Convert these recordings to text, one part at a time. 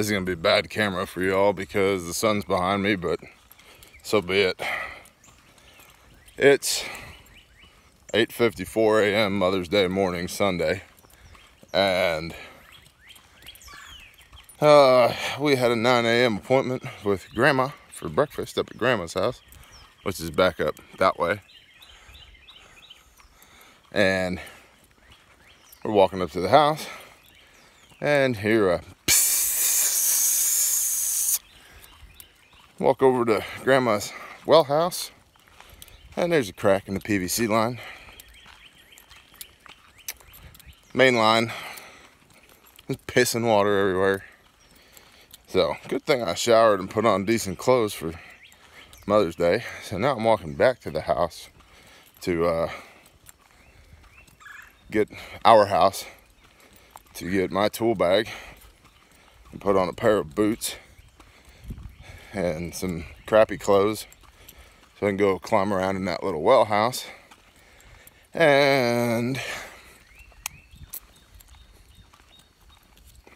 This is gonna be bad camera for y'all because the sun's behind me, but so be it. It's 8.54 a.m. Mother's Day morning, Sunday. And uh, we had a 9 a.m. appointment with Grandma for breakfast up at Grandma's house, which is back up that way. And we're walking up to the house, and here Walk over to Grandma's well house, and there's a crack in the PVC line. Main line, there's pissing water everywhere. So, good thing I showered and put on decent clothes for Mother's Day. So now I'm walking back to the house to uh, get our house to get my tool bag and put on a pair of boots and some crappy clothes so I can go climb around in that little well house. And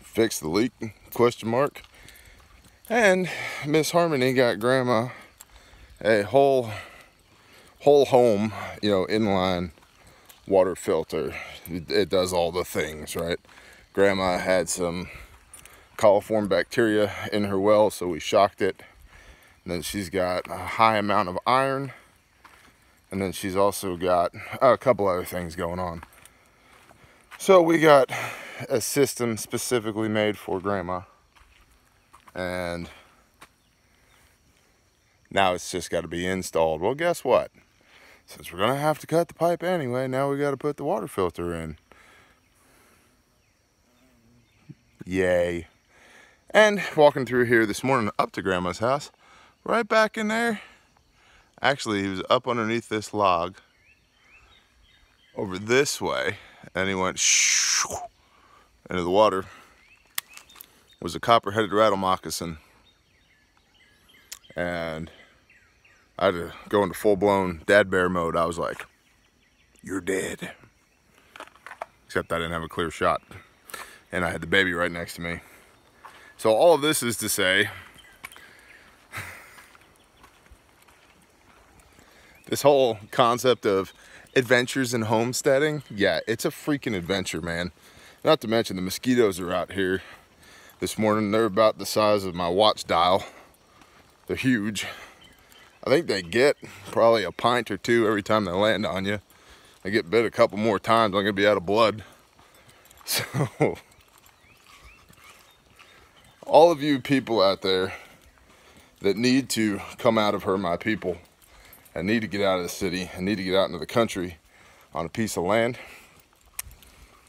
fix the leak question mark. And Miss Harmony got grandma a whole whole home you know inline water filter. It, it does all the things right? Grandma had some coliform bacteria in her well, so we shocked it. And then she's got a high amount of iron. And then she's also got a couple other things going on. So we got a system specifically made for grandma. And now it's just got to be installed. Well, guess what? Since we're going to have to cut the pipe anyway, now we got to put the water filter in. Yay. And walking through here this morning up to grandma's house, right back in there. Actually, he was up underneath this log over this way and he went into the water. It was a copper-headed rattle moccasin. And I had to go into full-blown dad bear mode. I was like, you're dead. Except I didn't have a clear shot. And I had the baby right next to me. So all of this is to say, this whole concept of adventures in homesteading, yeah, it's a freaking adventure, man. Not to mention the mosquitoes are out here this morning. They're about the size of my watch dial. They're huge. I think they get probably a pint or two every time they land on you. I get bit a couple more times, I'm gonna be out of blood. So all of you people out there that need to come out of her, my people, and need to get out of the city and need to get out into the country on a piece of land,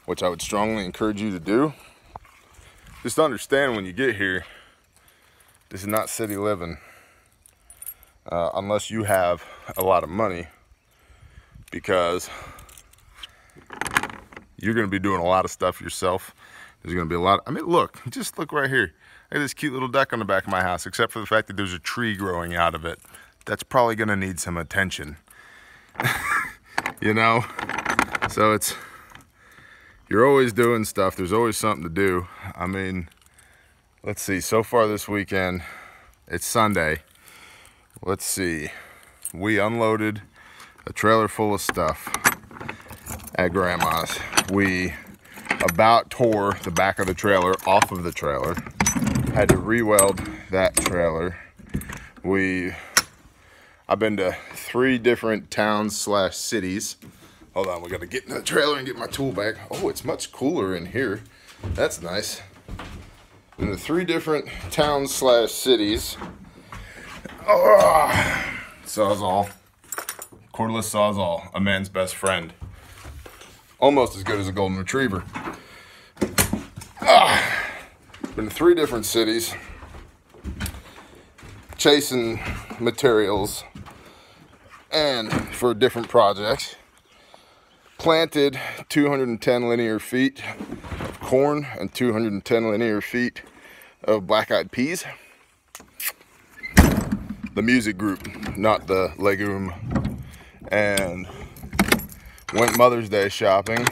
which I would strongly encourage you to do. Just understand when you get here, this is not city living uh, unless you have a lot of money because you're going to be doing a lot of stuff yourself. There's going to be a lot. I mean, look, just look right here. Look at this cute little deck on the back of my house, except for the fact that there's a tree growing out of it. That's probably gonna need some attention. you know? So it's, you're always doing stuff. There's always something to do. I mean, let's see, so far this weekend, it's Sunday. Let's see, we unloaded a trailer full of stuff at grandma's. We about tore the back of the trailer off of the trailer had to re-weld that trailer. We, I've been to three different towns slash cities. Hold on, we gotta get in the trailer and get my tool bag. Oh, it's much cooler in here. That's nice. In the three different towns slash cities. Oh, Sawzall. Cordless Sawzall, a man's best friend. Almost as good as a golden retriever. Been three different cities, chasing materials and for different projects. Planted 210 linear feet of corn and 210 linear feet of black-eyed peas. The music group, not the legume. And went Mother's Day shopping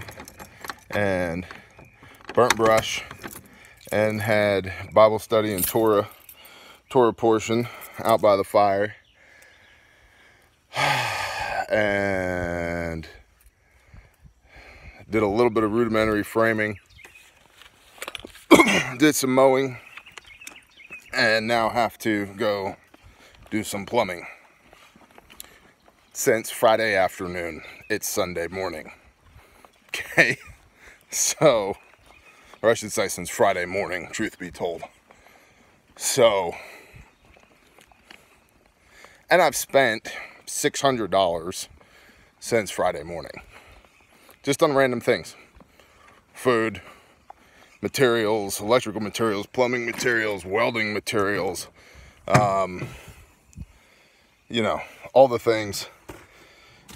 and burnt brush and had Bible study and Torah, Torah portion out by the fire. and did a little bit of rudimentary framing. did some mowing and now have to go do some plumbing since Friday afternoon. It's Sunday morning. Okay, so, or I should say since Friday morning, truth be told. So, and I've spent $600 since Friday morning. Just on random things. Food, materials, electrical materials, plumbing materials, welding materials, um, you know, all the things.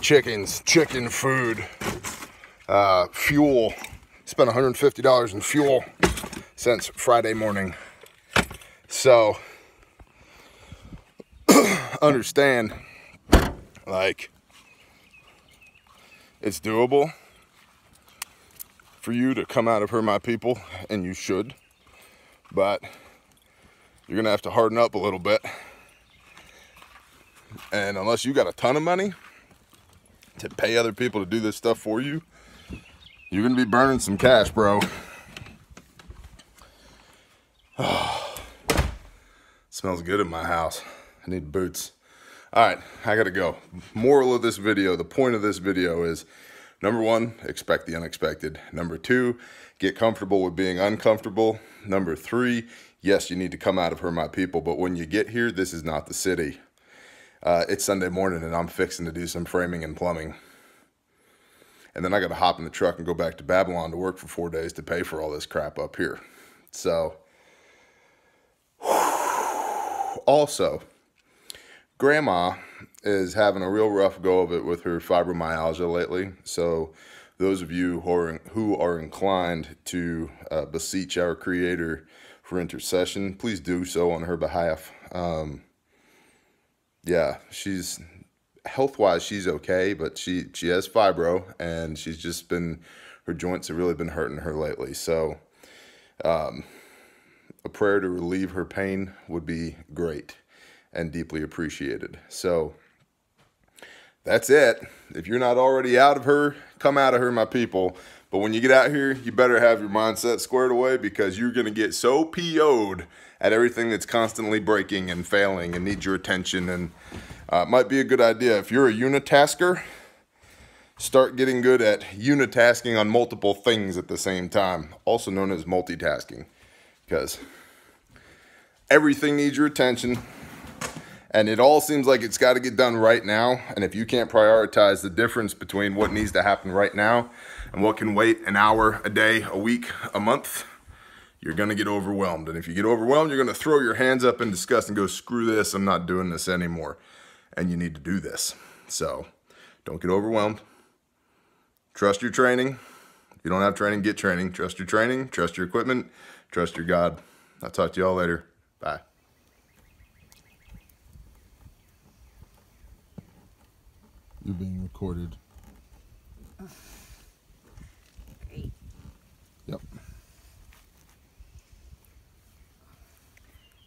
Chickens, chicken food, uh, fuel. Spent $150 in fuel since Friday morning. So, understand, like, it's doable for you to come out of her, my people, and you should. But you're gonna have to harden up a little bit. And unless you got a ton of money to pay other people to do this stuff for you, you're gonna be burning some cash, bro. smells good in my house. I need boots. All right, I gotta go. Moral of this video, the point of this video is Number one, expect the unexpected. Number two, get comfortable with being uncomfortable. Number three, yes, you need to come out of her, my people, but when you get here, this is not the city. Uh, it's Sunday morning and I'm fixing to do some framing and plumbing. And then I got to hop in the truck and go back to Babylon to work for four days to pay for all this crap up here. So, also, Grandma is having a real rough go of it with her fibromyalgia lately. So those of you who are, who are inclined to uh, beseech our Creator for intercession, please do so on her behalf. Um, yeah, she's health-wise, she's okay, but she she has fibro, and she's just been her joints have really been hurting her lately. So, um, a prayer to relieve her pain would be great and deeply appreciated. So that's it. If you're not already out of her, come out of her, my people. But when you get out here, you better have your mindset squared away because you're going to get so PO'd at everything that's constantly breaking and failing and needs your attention. And uh, might be a good idea. If you're a unitasker, start getting good at unitasking on multiple things at the same time, also known as multitasking. Because everything needs your attention and it all seems like it's got to get done right now. And if you can't prioritize the difference between what needs to happen right now and what can wait an hour, a day, a week, a month, you're going to get overwhelmed. And if you get overwhelmed, you're going to throw your hands up in disgust and go, screw this, I'm not doing this anymore. And you need to do this. So don't get overwhelmed. Trust your training. If you don't have training, get training. Trust your training, trust your equipment, trust your God. I'll talk to y'all later. Bye. You're being recorded. Great. Yep.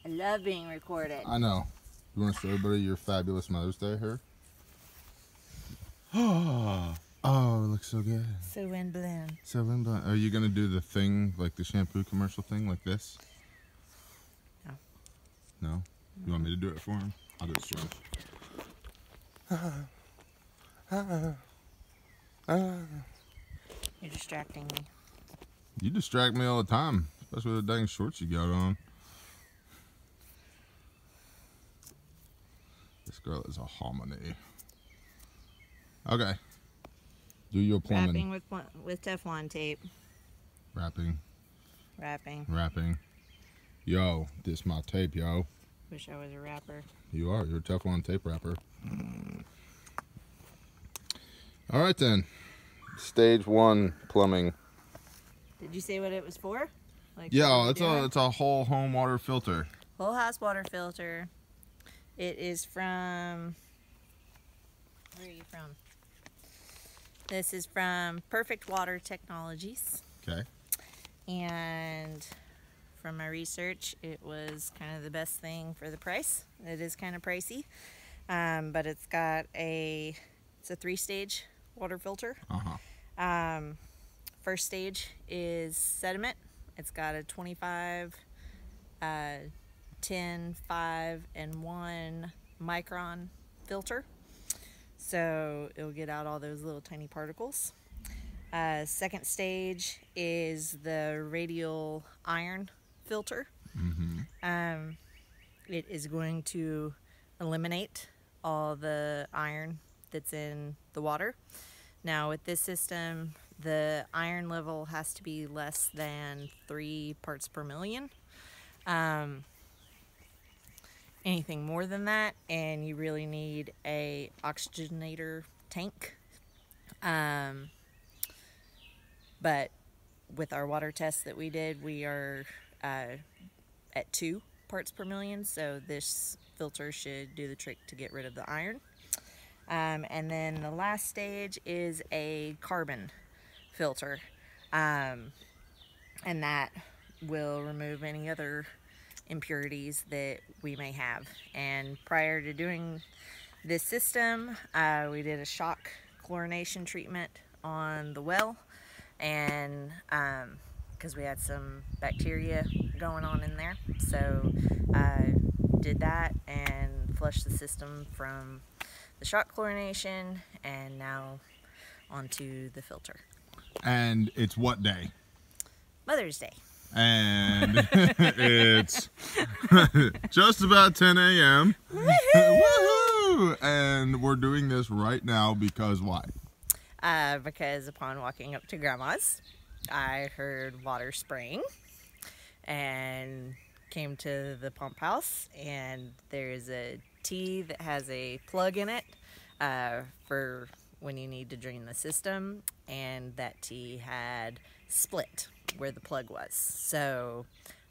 I love being recorded. I know. You want to show everybody your fabulous Mother's Day hair? oh, it looks so good. So wind blown. So wind blown. Are you gonna do the thing like the shampoo commercial thing, like this? No. No. You want me to do it for him? I'll do it for him. You're distracting me. You distract me all the time, especially with the dang shorts you got on. Girl is a hominy. Okay. Do your plumbing. Wrapping with with Teflon tape. Wrapping. Wrapping. Wrapping. Yo, this my tape, yo. Wish I was a rapper. You are. You're a Teflon tape wrapper. All right then. Stage one plumbing. Did you say what it was for? Like yeah, it's a it's a whole home water filter. Whole house water filter. It is from. Where are you from? This is from Perfect Water Technologies. Okay. And from my research, it was kind of the best thing for the price. It is kind of pricey, um, but it's got a it's a three stage water filter. Uh-huh. Um, first stage is sediment. It's got a 25, uh, 10, 5, and 1 micron filter. So it'll get out all those little tiny particles. Uh, second stage is the radial iron filter. Um, it is going to eliminate all the iron that's in the water. Now, with this system, the iron level has to be less than three parts per million. Um, anything more than that, and you really need a oxygenator tank. Um, but with our water test that we did, we are uh, at two parts per million, so this filter should do the trick to get rid of the iron. Um, and then the last stage is a carbon filter, um, and that will remove any other impurities that we may have. And prior to doing this system, uh, we did a shock chlorination treatment on the well, and because we had some bacteria going on in there, so I did that and flushed the system from the shock chlorination, and now onto the filter. And it's what day? Mother's Day. And it's just about 10 a.m. Woohoo! And we're doing this right now because why? Uh, because upon walking up to Grandma's, I heard water spraying and came to the pump house, and there's a a T that has a plug in it uh, for when you need to drain the system, and that T had split where the plug was. So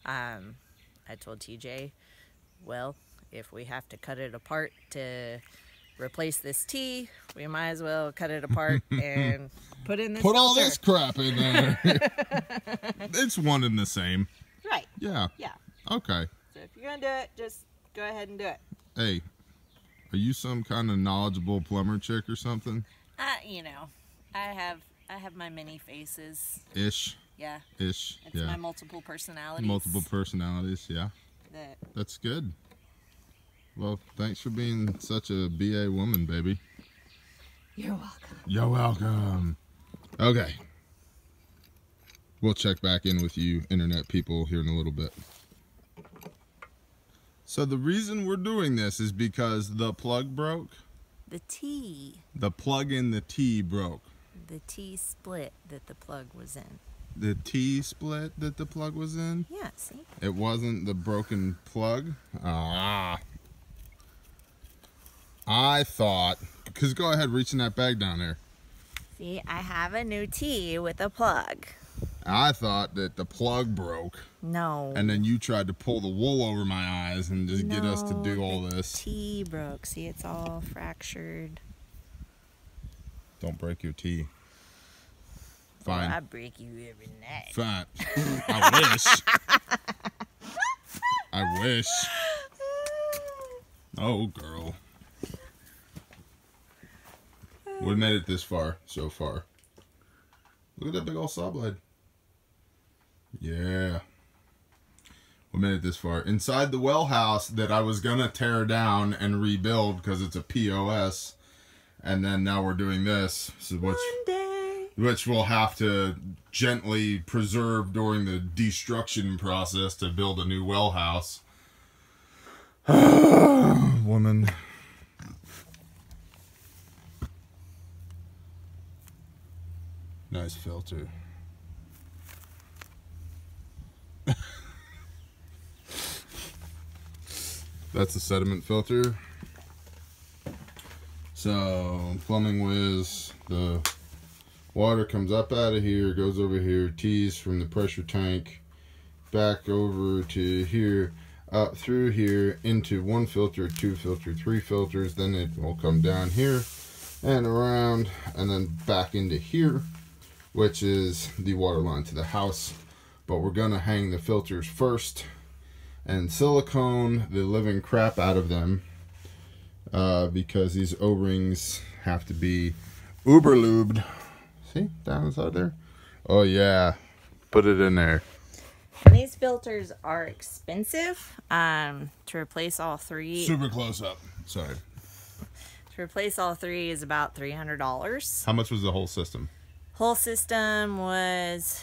um, I told TJ, well, if we have to cut it apart to replace this T, we might as well cut it apart and put in this Put all this crap in there. it's one and the same. Right. Yeah. Yeah. Okay. So if you're gonna do it, just go ahead and do it. Hey, are you some kind of knowledgeable plumber chick or something? Uh, you know, I have I have my many faces. Ish. Yeah. Ish. It's yeah. my multiple personalities. Multiple personalities. Yeah. That That's good. Well, thanks for being such a BA woman, baby. you're welcome. You're welcome. Okay. We'll check back in with you, internet people, here in a little bit. So, the reason we're doing this is because the plug broke. The T, The plug in the T broke. the T split that the plug was in. The T split that the plug was in. Yeah. See. It wasn't the broken plug. Ah. I thought, because go ahead, reaching that bag down there. See, I have a new T with a plug. I thought that the plug broke, No. and then you tried to pull the wool over my eyes and just get us to do all the this. T broke. See, it's all fractured. Don't break your T. Oh, Fine. I break you every night. Fine. I wish. I wish. Oh, girl. We made it this far so far. Look at that big old saw blade. Yeah. We made it this far. Inside the well house that I was gonna tear down and rebuild because it's a POS. And then now we're doing this. So day. Which we'll have to gently preserve during the destruction process to build a new well house. Woman. Nice filter. That's a sediment filter. So, plumbing whiz, the water comes up out of here, goes over here, tees from the pressure tank, back over to here, up through here, into one filter, two filter, three filters, then it will come down here and around, and then back into here, which is the water line to the house. but we're gonna hang the filters first. And silicone the living crap out of them uh, because these O-rings have to be uber lubed. See, down inside there. Oh yeah, put it in there. And these filters are expensive. Um, to replace all three, Super close up. Sorry. to replace all three is about three hundred dollars. How much was the whole system? Whole system was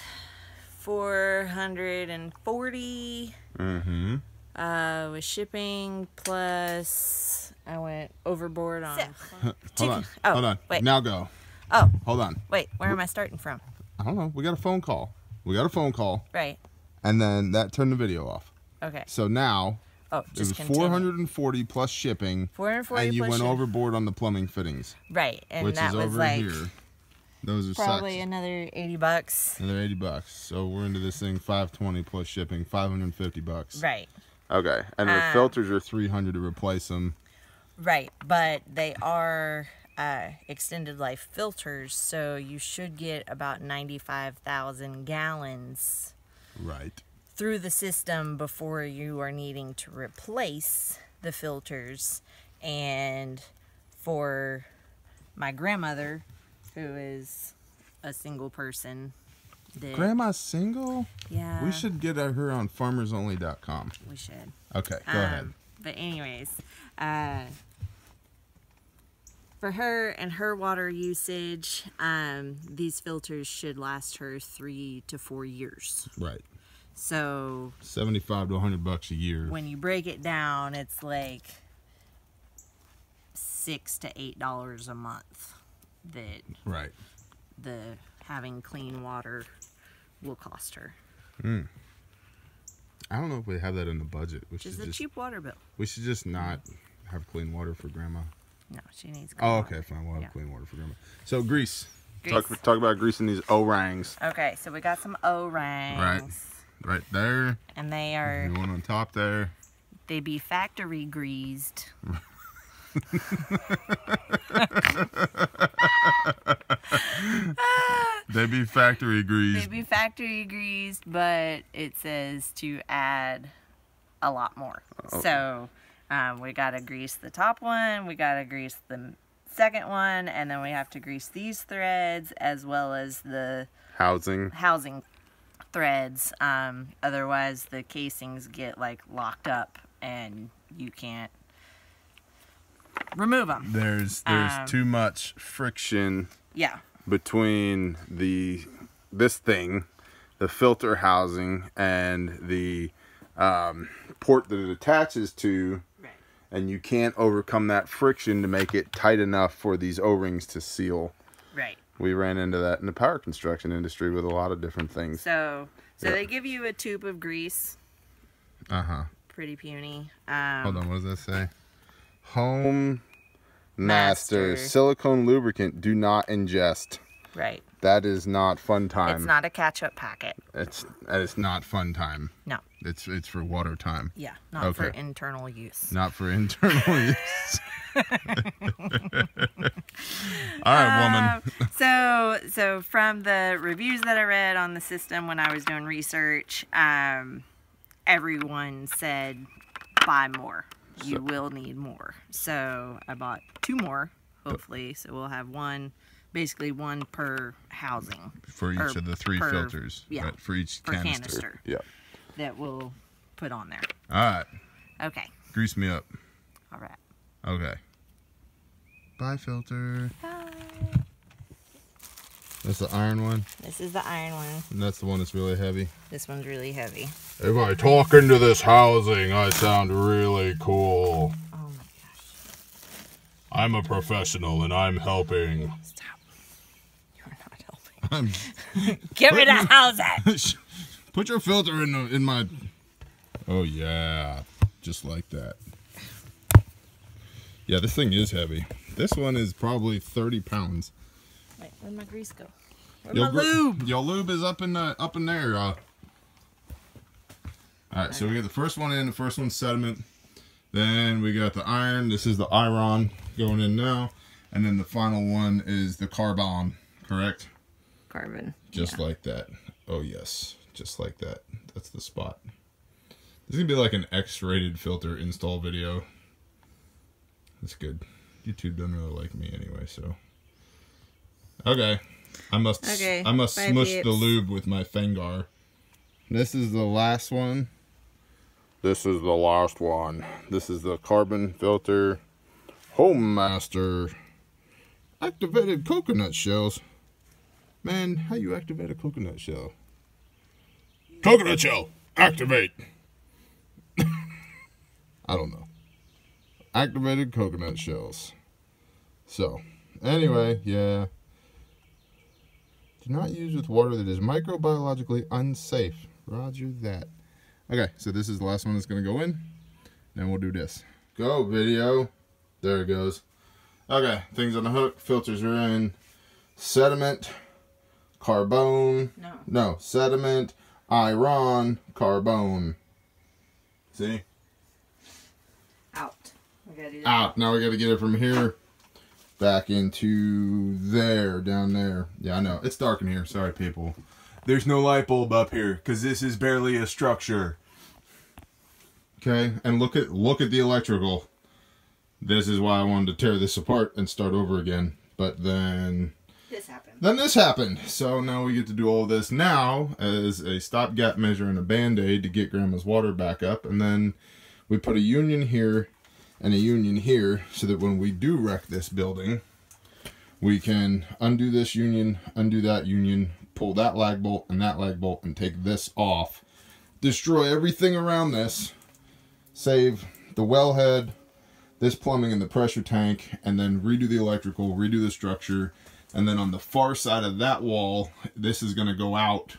four hundred and forty. Mm-hmm. Uh, with shipping plus I went overboard on. Hold on. Oh, Hold on. wait. Now go. Oh, Hold on. wait, where am I starting from? I don't know. We got a phone call. We got a phone call, Right. and then that turned the video off. Okay. So now Oh, it was continue. 440 plus shipping, 440 and you went overboard on the plumbing fittings, Right, and which that is was over like here. Those are probably sucks. another eighty bucks. Another 80 bucks. So we're into this thing 520 plus shipping, 550 bucks. Right. Okay. And the Uh, filters are 300 to replace them. Right, but they are uh, extended life filters, so you should get about 95,000 gallons Right. through the system before you are needing to replace the filters. And for my grandmother, who is a single person, that, Grandma's single? yeah, we should get her on farmersonly.com. we should. Okay, go Um, ahead. But anyways, uh, for her and her water usage, um, these filters should last her three to four years. Right. So 75 to 100 bucks a year. when you break it down, it's like six to eight dollars a month that Right. the having clean water will cost her, I don't know if we have that in the budget. We which is a just cheap water bill. we should just not have clean water for grandma. No, she needs. Clean Oh, water. okay, fine. We'll have Yeah. clean water for grandma. So grease. Grease. Talk talk about greasing these O-rings. Okay, so we got some O-rings. Right right there. and they are And one on top there. they be factory greased. They be factory greased. They be factory greased, but it says to add a lot more. Oh. So um, we gotta grease the top one, we gotta grease the second one, and then we have to grease these threads as well as the Housing. housing threads. Um, otherwise, the casings get like locked up and you can't remove them. There's there's Um, too much friction Yeah. between the this thing, the filter housing, and the um, port that it attaches to, Right. And you can't overcome that friction to make it tight enough for these O-rings to seal. Right. We ran into that in the power construction industry with a lot of different things. So, so Yeah. they give you a tube of grease, Uh huh. pretty puny. Um, Hold on, what does that say? Home Master, Master. silicone lubricant. Do not ingest. Right. That is not fun time. It's not a catch-up packet. It's it's not fun time. No. It's it's for water time, Yeah. Not for internal use. not for internal use. All right, woman. Um, so, so from the reviews that I read on the system when I was doing research, um, everyone said buy more. You So- will need more. So I bought two more, hopefully. So we'll have one, basically one per housing For each of the three per- filters. yeah, right, For each per canister. canister. Yeah. that we'll put on there. All right. Okay. Grease me up. All right. Okay. Bye, filter. Bye. That's the iron one. This is the iron one. And that's the one that's really heavy. This one's really heavy. If I talk into this housing, I sound really cool. Oh my gosh. I'm a professional and I'm helping. Stop. You're not helping. I'm Give me the housing. Put your filter in the, in my. Oh yeah, just like that. Yeah, this thing is heavy. This one is probably 30 pounds. Wait, where'd my grease go? Where's Your my lube? Your lube is up in the, up in there. Uh. All right, so we got the first one in. The first one's sediment. Then we got the iron. This is the iron going in now, and then the final one is the carbon. Correct. Carbon. Just Yeah. like that. Oh yes, just like that. That's the spot. This is gonna be like an X-rated filter install video. That's good. YouTube doesn't really like me anyway, so. Okay. I must Okay, I must bye, smush the lube with my Fengar. This is the last one. This is the last one. This is the carbon filter Home Master activated coconut shells. Man, how you activate a coconut shell? Coconut shell, activate. I don't know. Activated coconut shells. So, anyway, yeah. Do not use with water that is microbiologically unsafe. Roger that. Okay, so this is the last one that's going to go in. Then we'll do this. Go, video. There it goes. Okay, things on the hook. Filters are in. Sediment. Carbone. No. No, sediment. Iron. Carbone. See? Out. We gotta do that. Out. Now we got to get it from here back into there, down there. Yeah, I know. It's dark in here. Sorry, people. There's no light bulb up here because this is barely a structure. Okay, and look at look at the electrical. This is why I wanted to tear this apart and start over again. But then. Then this happened. So now we get to do all this now as a stopgap measure and a band-aid to get grandma's water back up. And then we put a union here and a union here so that when we do wreck this building, we can undo this union, undo that union, pull that lag bolt and that lag bolt and take this off. Destroy everything around this. Save the wellhead, this plumbing and the pressure tank, and then redo the electrical, redo the structure, and then on the far side of that wall, this is going to go out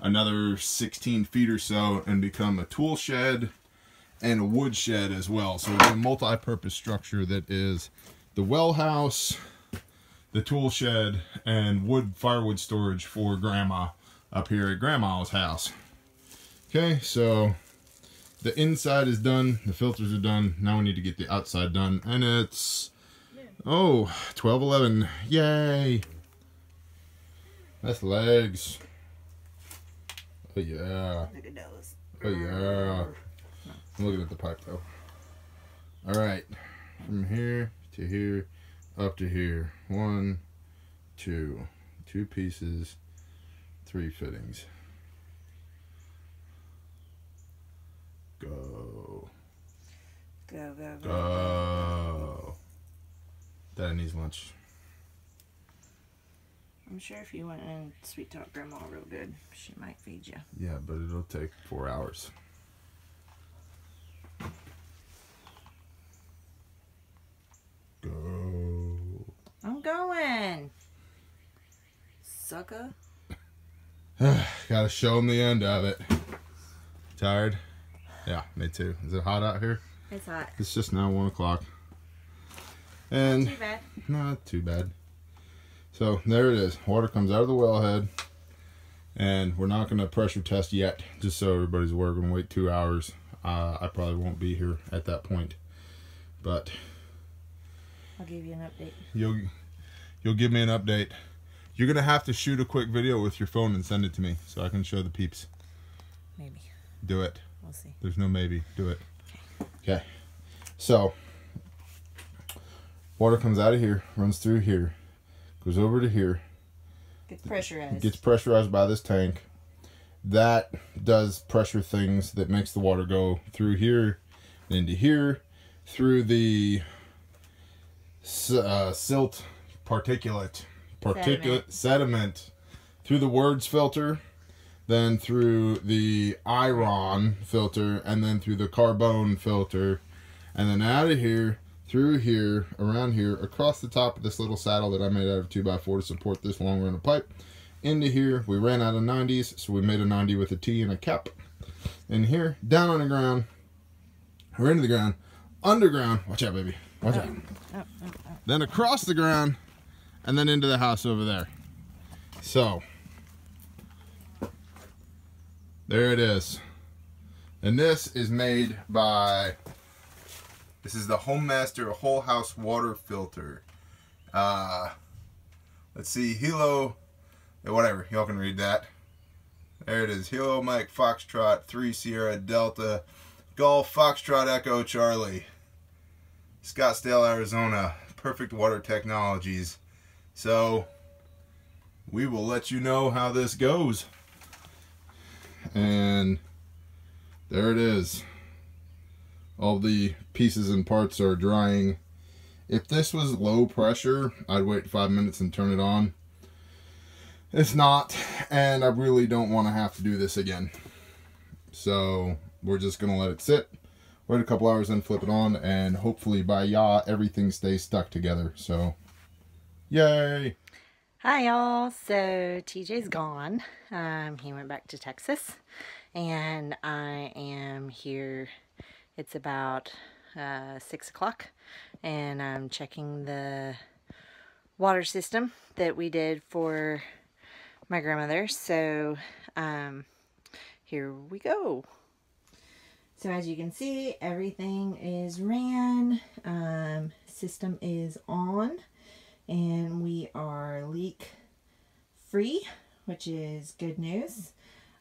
another 16 feet or so and become a tool shed and a wood shed as well. So it's a multi-purpose structure that is the well house, the tool shed, and wood firewood storage for grandma up here at grandma's house. Okay, so the inside is done, the filters are done. Now we need to get the outside done, and it's oh 12 11 yay. That's legs. Oh yeah. Look at those. oh yeah. I'm looking at the pipe though. All right. From here to here up to here. One two. Two pieces. Three fittings. Go Go, go, go. go Dad needs lunch. I'm sure if you went and sweet talk grandma real good, she might feed you. Yeah, but it'll take four hours. Go. I'm going. Sucker. Gotta show them the end of it. Tired? Yeah, me too. Is it hot out here? It's hot. It's just now one o'clock. And Too bad. not too bad. So there it is. Water comes out of the wellhead. And we're not going to pressure test yet, just so everybody's aware. We're going to wait two hours. Uh, I probably won't be here at that point. But I'll give you an update. you'll you'll give me an update. You're going to have to shoot a quick video with your phone and send it to me so I can show the peeps. Maybe. Do it. We'll see. There's no maybe. Do it. Okay. So, water comes out of here, runs through here, goes over to here, Gets pressurized. gets pressurized by this tank. That does pressure things that makes the water go through here, into here, through the uh, silt particulate, particulate sediment, through the words filter, then through the iron filter, and then through the carbone filter, and then out of here, through here, around here, across the top of this little saddle that I made out of 2x4 to support this long run of pipe, into here. We ran out of 90s, so we made a 90 with a T and a cap. In here, down on the ground, or into the ground, underground. Watch out, baby. Watch out. Oh, oh, Then across the ground, and then into the house over there. So, there it is. And this is made by, this is the Home Master Whole House Water Filter. Uh, let's see, Hilo, whatever, y'all can read that. There it is. Hilo Mike Foxtrot 3 Sierra Delta Golf Foxtrot Echo Charlie. Scottsdale, Arizona. Perfect Water Technologies. So, we will let you know how this goes. And there it is. All the pieces and parts are drying. If this was low pressure, I'd wait five minutes and turn it on. It's not, and I really don't want to have to do this again. So we're just going to let it sit, wait a couple hours, then flip it on, and hopefully by ya, everything stays stuck together. So, yay! Hi y'all, so TJ's gone. Um, he went back to Texas and I am here. It's about uh, 6 o'clock and I'm checking the water system that we did for my grandmother. So um, here we go. So as you can see, everything is ran. Um, system is on and we are leak free, which is good news.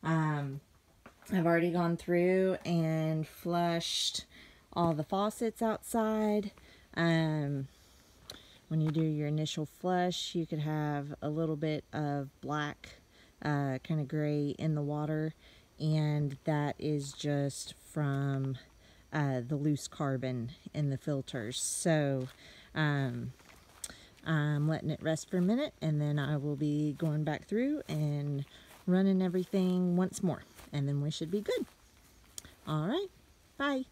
Um, I've already gone through and flushed all the faucets outside. Um, when you do your initial flush, you could have a little bit of black, uh, kind of gray in the water, and that is just from uh, the loose carbon in the filters. So, um, I'm letting it rest for a minute and then I will be going back through and running everything once more and then we should be good. All right, bye.